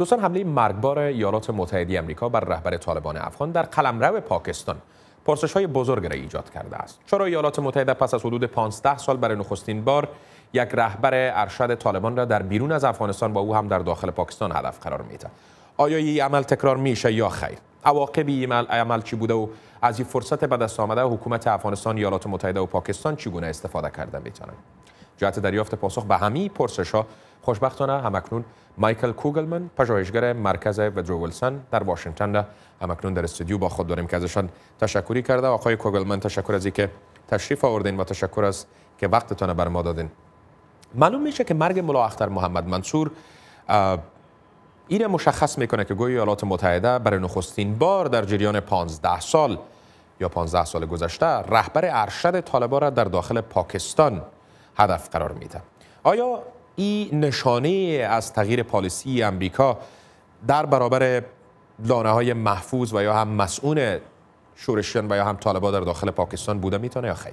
دوستان حمله مرگبار ایالات متحده آمریکا بر رهبر طالبان افغان در قلمرو پاکستان پرسش های بزرگ را ایجاد کرده است. چرا ایالات متحده پس از حدود 15 سال برای نخستین بار یک رهبر ارشد طالبان را در بیرون از افغانستان با او هم در داخل پاکستان هدف قرار میده آیا این عمل تکرار میشه یا خیر؟ عواقب این عمل چی بوده و از این فرصت به دست آمده حکومت افغانستان ایالات متحده و پاکستان چگونه استفاده کرده می‌تونن جهت دریافت پاسخ به همین پرسش ها خوشبختانه. همکنون مایکل کوگلمن پژوهشگر مرکز ودرو ویلسون در واشنگتن همکنون در استودیو با خود داریم که ازشان تشکری کرده. آقای کوگلمن تشکر از اینکه تشریف آوردین و تشکر از که وقتتان بر ما دادین. معلوم میشه که مرگ ملا اختر محمد منصور این مشخص می‌کنه که گوی ایالات متحده برای نخستین بار در جریان 15 سال یا 15 سال گذشته رهبر ارشد طالبان را در داخل پاکستان هدف قرار میده آیا این نشانه از تغییر پالیسی امریکا در برابر لانه های محفوظ و یا هم مسئول شورشیان و یا هم طالبان در داخل پاکستان بوده می‌تونه یا خیر؟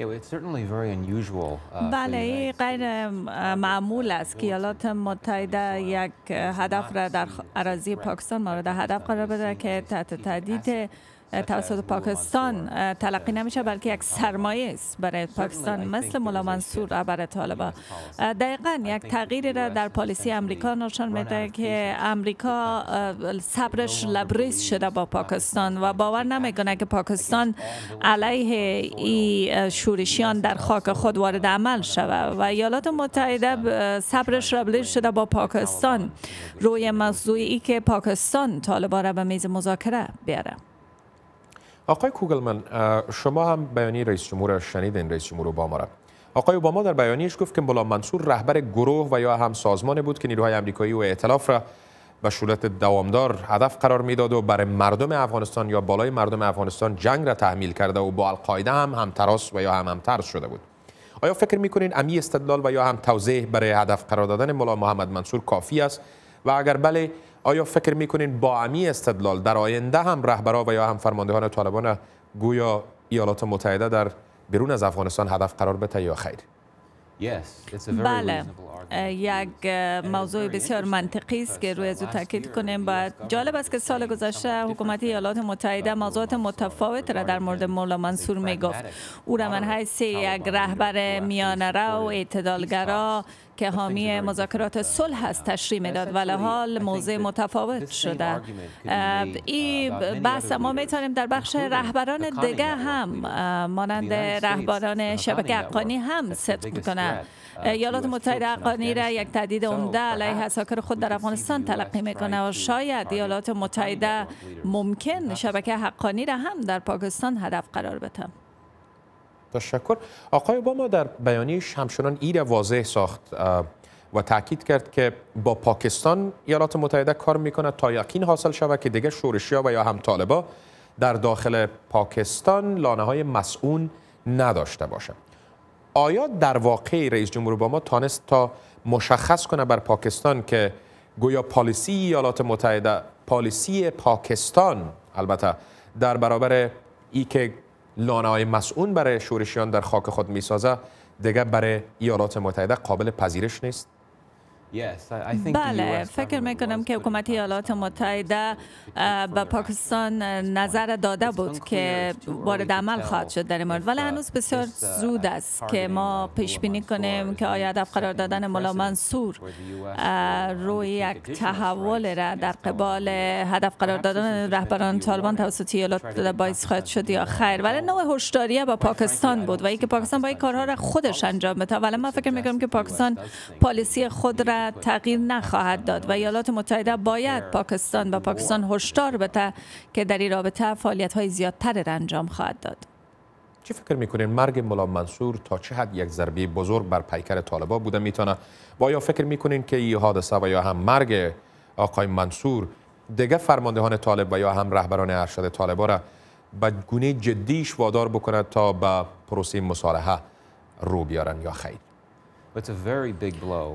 Uh, بله غیر معمول است که ایالات متحده یک هدف را در اراضی پاکستان مورد هدف قرار بده که تحت تهدید توسط پاکستان تلقی نمیشه بلکه یک سرمایه است برای پاکستان مثل مولا منصور برای طالبان دقیقا یک تغییری را در پالیسی امریکا نشان میده که امریکا صبرش لبریز شده با پاکستان و باور نمی‌کنه که پاکستان علیه این شورشیان در خاک خود وارد عمل شود و ایالات متحده صبرش لبریز شده با پاکستان. روی موضوعی که پاکستان طالبان را به میز مذاکره بیاره. آقای کوگلمن شما هم بیانیه رئیس جمهور شنیدین رئیس جمهور اوباما را. آقای اوباما در بیانیهش گفت که مولا منصور رهبر گروه و یا هم سازمانی بود که نیروهای آمریکایی و ائتلاف را به صورت دوامدار هدف قرار می‌داد و برای مردم افغانستان یا بالای مردم افغانستان جنگ را تحمیل کرده و با القاعده هم همتراس و یا هم همترس شده بود. آیا فکر می‌کنین امی استدلال و یا هم توضیح برای هدف قرار دادن مولا محمد منصور کافی است؟ و اگر بله آیا فکر می‌کنین با امی استدلال در آینده هم رهبرا و یا هم فرماندهان طالبان گویا ایالات متحده در بیرون از افغانستان هدف قرار بده یا خیر؟ بله. یک موضوع بسیار منطقی است که روی از تاکید کنیم باید جالب است که سال گذشته حکومت ایالات متحده موضوعات متفاوت را در مورد مولا منصور می گفت. او را من حیث یک رهبر میانه رو اعتدالگرا که حامی مذاکرات صلح است تشریح می‌داد ولی حال موضع متفاوت شده. این بحث ما می‌تونیم در بخش رهبران دیگه هم مانند رهبران شبکه اقانی هم صدق کنه ایالات متحده اقانی را یک تهدید عمده علیه اساکر خود در افغانستان تلقی می‌کنه و شاید ایالات متحده ممکن شبکه حقانی را هم در پاکستان هدف قرار بده. تشکر. آقای اوباما در بیانیش همچنان ایر واضح ساخت و تاکید کرد که با پاکستان ایالات متحده کار می‌کنه تا یقین حاصل شود که دیگه شورشیا و یا هم طالبا در داخل پاکستان لانه های مسئول نداشته باشه آیا در واقع رئیس جمهور اوباما تانست تا مشخص کنه بر پاکستان که گویا پالیسی ایالات متحده پالیسی پاکستان البته در برابر ای که لانه های مسئول برای شورشیان در خاک خود می‌سازه دیگه برای ایالات متحده قابل پذیرش نیست. بله فکر می کنم که حکومت ایالات متحده به پاکستان نظر داده بود که وارد عمل خواهد شد. در این مورد. ولی هنوز بسیار زود است که ما پیش بینی کنیم که آیا هدف قرار دادن مولا منصور روی یک تحول را در قبال هدف قرار دادن رهبران طالبان توسط ایالات باعث خواهد شد یا خیر. ولی نوع هشداری با پاکستان بود و اینکه پاکستان با این کارها را خودش انجام بده. ولی من فکر می کنم که پاکستان پالیسی خود را تغییر نخواهد داد و ایالات متحده باید پاکستان و پاکستان هشدار بده که در این رابطه فعالیت های زیادتر انجام خواهد داد. چی فکر می‌کنین؟ مرگ مولا منصور تا چه حد یک ضربه بزرگ بر پیکر طالبا بوده می‌تونه؟ و آیا فکر می‌کنین که این حادثه و یا هم مرگ آقای منصور دیگه فرماندهان طالب و یا هم رهبران ارشد طالبا را به گونه جدیش وادار بکند تا به پروسه مصالحه رو بیارن یا خیر؟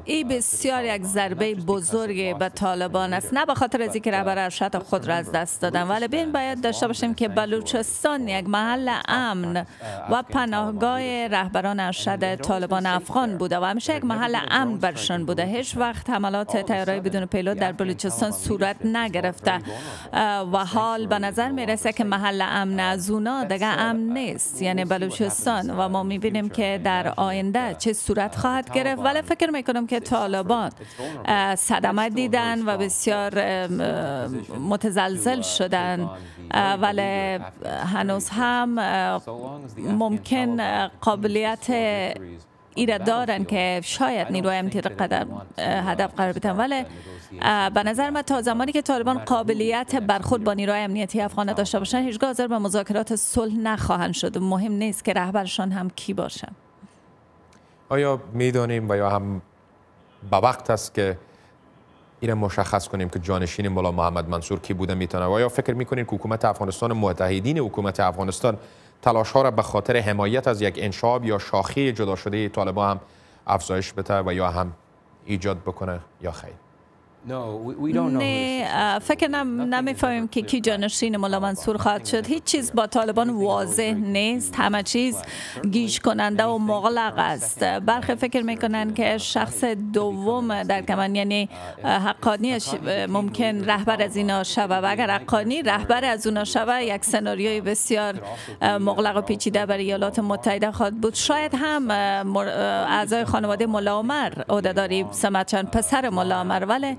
این بسیار یک ضربه بزرگی به طالبان است. نه به خاطر از اینکه رهبر ارشد خود را از دست دادن. ولی بین باید داشته باشیم که بلوچستان یک محل امن و پناهگاه رهبران ارشد طالبان افغان بوده و همیشه یک محل امن برشان بوده. هیچ وقت حملات تیارای بدون پیلوت در بلوچستان صورت نگرفته. و حال به نظر می‌رسه که محل امن از اونا دیگه امن نیست. یعنی بلوچستان و ما می‌بینیم که در آینده چه صورت خواهد گرفت. ولی فکر می‌کنم که طالبان صدمه دیدن و بسیار متزلزل شدن. ولی هنوز هم ممکن قابلیت ایره دارن که شاید نیروی امنیتی قدم هدف قرار بدن. ولی به نظر من تا زمانی که طالبان قابلیت برخورد با نیروی امنیتی افغان داشته باشن هیچگاه حاضر به مذاکرات صلح نخواهند شد. مهم نیست که رهبرشان هم کی باشن. آیا می‌دانیم و یا هم به وقت است که این مشخص کنیم که جانشین مولا محمد منصور کی بوده می‌تونه؟ و آیا فکر می‌کنید که حکومت افغانستان متحدین حکومت افغانستان تلاش ها را به خاطر حمایت از یک انشاب یا شاخی جدا شده طالبان هم افزایش بده و یا هم ایجاد بکنه یا خیر؟ نه فکر نم نمی‌فهمیم که کی جانشین مولا منصور خواهد شد هیچ چیز با طالبان واضح نیست همه چیز گیش کننده و مغلق است برخی فکر می‌کنن که شخص دوم در کمان یعنی حقانی ممکن رهبر از اینا شوه و اگر حقانی رهبر از اونا شوه یک سناریوی بسیار مغلق و پیچیده برای ایالات متحده خواهد بود شاید هم اعضای خانواده مولا عمر عهدهداری سمتچان پسر مولا عمر ولی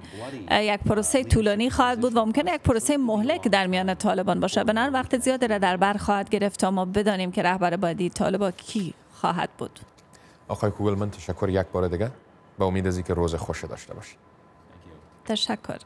یک پروسه طولانی خواهد بود و ممکنه یک پروسه مهلک در میان طالبان باشه بنابراین وقت زیادی را در بر خواهد گرفت تا ما بدانیم که رهبر بعدی طالبان کی خواهد بود. آقای کوگل من تشکر یک بار دیگه. به امید از اینکه روز خوش داشته باشید تشکر.